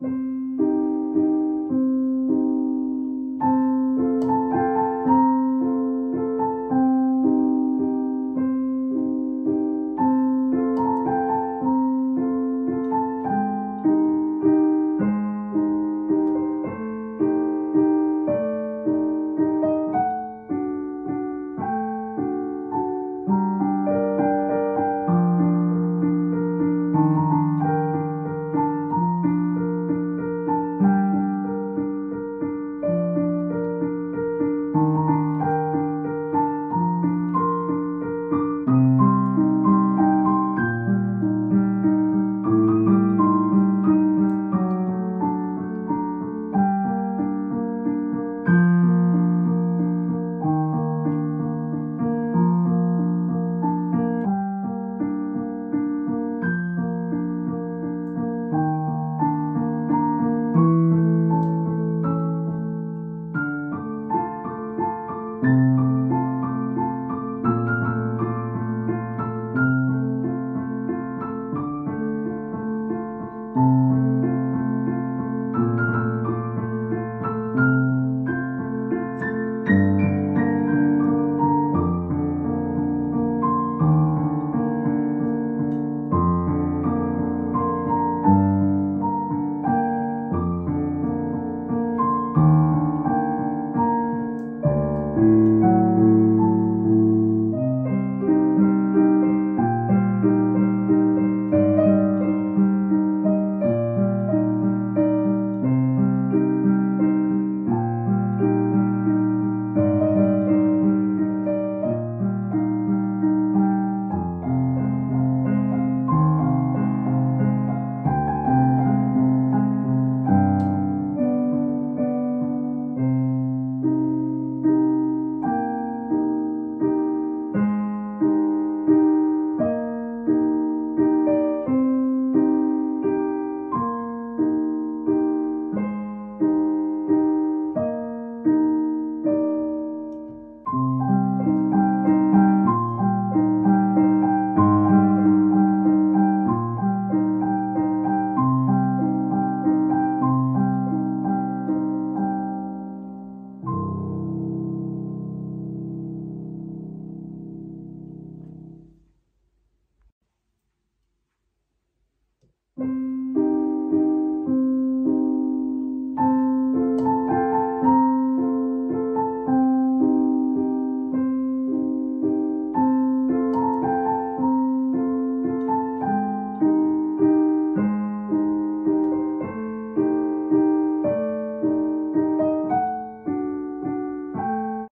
Música Thank